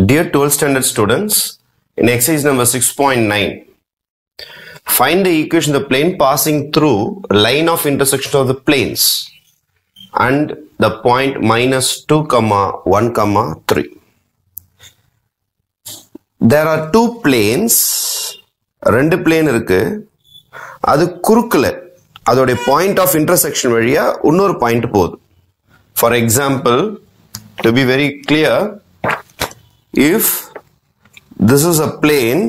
Dear 12th standard students, in exercise number 6.9, find the equation of the plane passing through line of intersection of the planes and the point minus 2 comma 1 comma 3. There are two planes, ரெண்டு plane இருக்கு அது குறுக்குல அதோடைய point of intersection வழியா இன்னொரு point போகுது for example to be very clear If this is a plane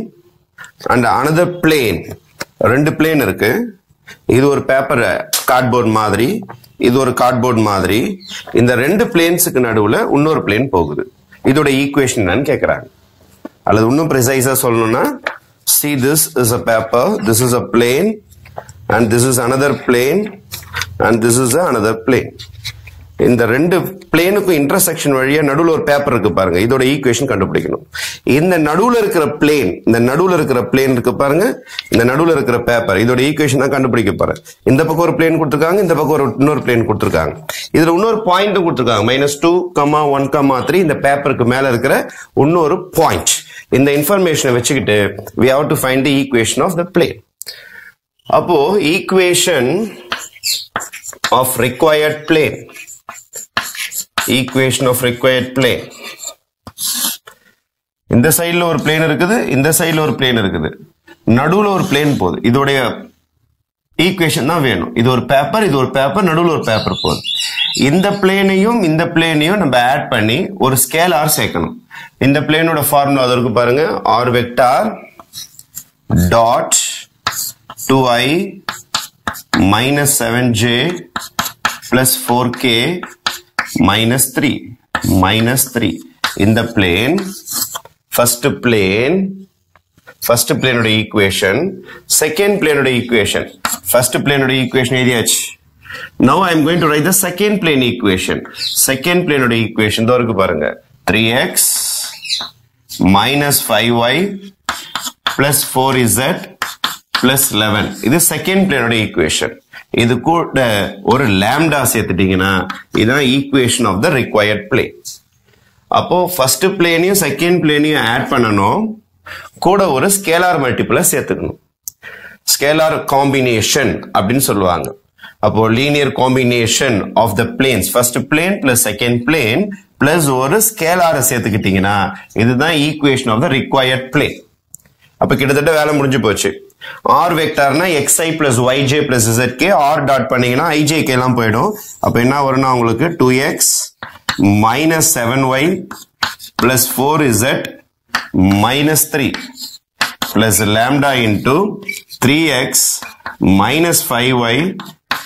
and another plane ரெண்டு plane இருக்கு. இது ஒரு பேப்பர் கார்ட்போர்ட் மாதிரி இது ஒரு கார்ட்போர்ட் மாதிரி. இந்த ரெண்டு பிளேன்ஸுக்கு நடுவில் இன்னொரு பிளேன் போகுது. இதோட ஈக்குவேஷன் என்னன்னு கேட்குறாங்க அல்லது இன்னும் ப்ரிசைஸாக சொல்லணும்னா see this is a paper this is a plane and this another another and this is a another plane இந்த ரெண்டு பிளேனுக்கும் இன்டர்செக்ஷன் வழியா நடுவில் ஒரு பேப்பர் இருக்கு பாருங்க. இதோட ஈக்குவேஷன் கண்டுபிடிக்கணும். இந்த நடுவில் இருக்கிற பிளேன் இந்த நடுவில் இருக்கிற பிளேன் இருக்கு பாருங்க. இந்த நடுவில் இருக்கிற பேப்பர் இதோட ஈக்குவேஷன் தான் கண்டுபிடிக்க போறேன். இந்த பக்கம் ஒரு பிளேன் கொடுத்துருக்காங்க இந்த பக்கம் ஒரு இன்னொரு பிளேன் கொடுத்துருக்காங்க. இதுல இன்னொரு பாயிண்ட்டும் கொடுத்துருக்காங்க. Minus two comma one comma three இந்த பேப்பருக்கு மேல இருக்கிற இன்னொரு பாயிண்ட் இந்த இன்ஃபர்மேஷனை வச்சுக்கிட்டு we have to find the equation of the plane அப்போ equation of required plane equation of required plane இந்த சைடில் ஒரு பிளேன் இருக்குது இந்த சைடில் ஒரு பிளேன் இருக்குது. நடுவில் ஒரு பிளேன் போகுது. இதோடைய ஈக்குவேஷன் தான் வேணும். இது ஒரு பேப்பர் இது ஒரு பேப்பர் நடுவில் ஒரு பேப்பர் போகுது. இந்த பிளேனையும் இந்த பிளேனையும் நம்ம ஆட் பண்ணி ஒரு ஸ்கேல் ஆர் சேர்க்கணும். இந்த பிளேனோட ஃபார்முலா அது இருக்கு பாருங்க. R vector dot two I minus seven J plus four K minus three minus three இந்த the ஃபர்ஸ்ட் first ஃபர்ஸ்ட் பிளேனுடைய ஈக்குவேஷன் செகண்ட் பிளேனுடைய ஈக்குவேஷன் ஃபர்ஸ்ட் பிளேனுடைய ஈக்குவேஷன் எழுதியாச்சு now I am going to write the second plane equation second பிளேனுடைய equation தான் இருக்கு பாருங்க three X minus five Y plus four Z plus eleven இது second பிளேனுடைய equation இது கூட ஒரு லேம்டா சேர்த்துட்டீங்கன்னா இதுதான் equation of the required plane அப்போ ஃபர்ஸ்ட் பிளேனையும் செகண்ட் பிளேனையும் ஆட் பண்ணணும். கூட ஒரு ஸ்கேலார் மல்டிபிளை சேர்த்துக்கணும். ஸ்கேலார் காம்பினேஷன் அப்படின்னு சொல்லுவாங்க. அப்போ linear combination of the planes first plane plus second plane plus ஒரு ஸ்கேலார சேர்த்துக்கிட்டீங்கன்னா இதுதான் equation of the required plane அப்ப கிட்டத்தட்ட வேலை முடிஞ்சு போச்சு. R வெக்டார்னா X I plus Y J plus Z K R dot பண்ணீங்கன்னா ஐஜேகே எல்லாம் போயிடும். அப்ப என்ன வரும்னா உங்களுக்கு two X minus seven Y plus four Z minus three plus lambda into three X minus five Y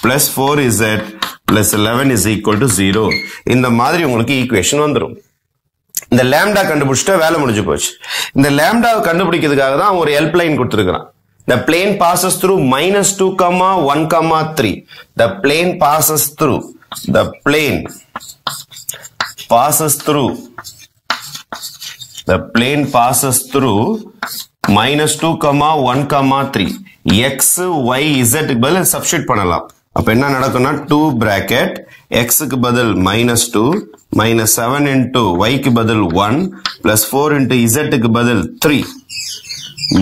plus four Z plus eleven is equal to zero இந்த மாதிரி உங்களுக்கு ஈக்குவேஷன் வந்துடும் இந்த லேம்டா கண்டுபிடிச்சிட்டா வேலை முடிஞ்சு போச்சு. இந்த லேம்டாவை கண்டுபிடிக்கிறதுக்காக தான் ஒரு help line The plane passes through minus 2 comma 1 comma 3. The plane passes through. The plane passes through. The plane passes through minus 2 comma 1 comma 3. X, Y, Z பதில் substitute பண்ணலாம். அப்பு என்ன நடக்குன்னா 2 bracket x க்கு minus 2 minus 7 into y க்கு 1 plus 4 into z க்கு 3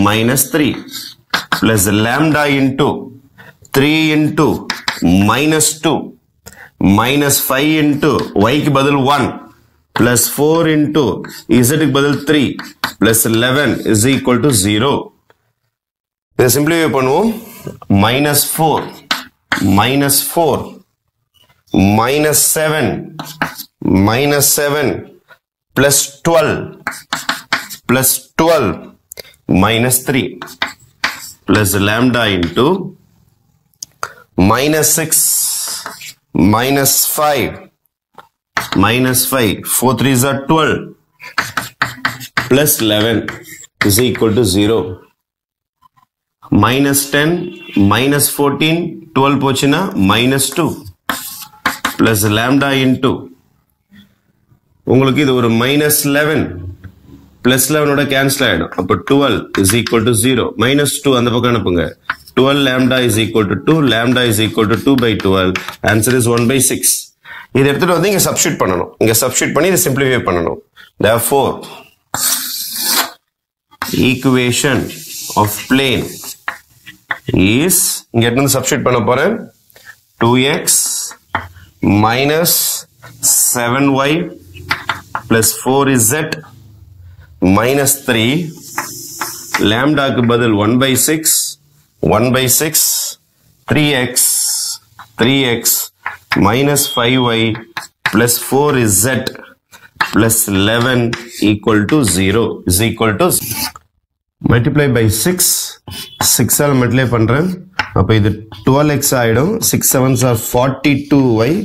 minus 3 plus lambda into 3 into minus 2 minus 5 into y ki badal 1 plus 4 into z ki badal 3 plus 11 is equal to 0. Then simply we minus 4 minus 4 minus 7 minus 7 plus 12 plus 12 minus 3. Plus lambda into minus 6 minus 5 minus 5 4 3s are 12 plus 11 is equal to 0 minus 10 minus 14 12 pochina minus 2 plus lambda into உங்களுக்கு இது ஒரு minus 11 plus லெவனோட cancel ஆயிடும் அப்போ twelve is equal to zero minus two அந்த பக்கம் அனுப்புங்க twelve lambda is equal to two lambda is equal to two by twelve answer is one by six இதை எடுத்துட்டு வந்து இங்க சப்ஸ்டியூட் பண்ணணும் இங்க சப்ஸ்டியூட் பண்ணி இதை சிம்பிளிஃபை பண்ணணும் for equation of plane is இங்க எடுத்து சப்ஸ்டியூட் பண்ண போறேன் two X minus seven Y plus four is minus three லேம்டாக்கு பதில் one by six one by six three X three X minus five Y plus four Z plus eleven equal to zero is equal to multiply by six six all multiply பண்ணுறேன் அப்போ இது twelve X ஆகிடும் six sevens are forty two Y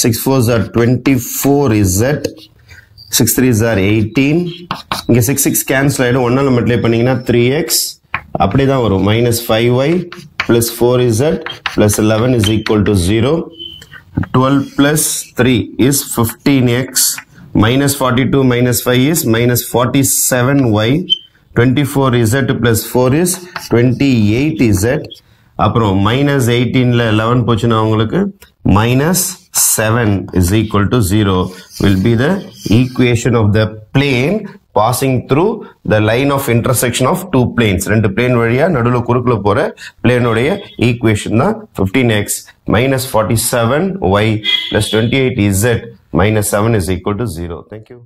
six fours are twenty four Z six three sir eighteen இங்கே six six cancel ஆகிடும் ஒன்றால் multiply பண்ணிங்கன்னா three X அப்படி தான் வரும். Minus five Y plus four Z plus eleven is equal to zero twelve plus three is fifteen X minus forty two minus five is minus forty seven Y twenty four minus plus four is twenty eight 28z அப்புறம் minus எயிட்டீனில் eleven போச்சுன்னா உங்களுக்கு minus 7 is equal to 0 will be the equation of the plane passing through the line of intersection of two planes. ரெண்டு plane வழியா நடுவுல குறுக்குல போற plane உடைய equation தான் 15x minus 47y plus 28z minus 7 is equal to 0 thank you.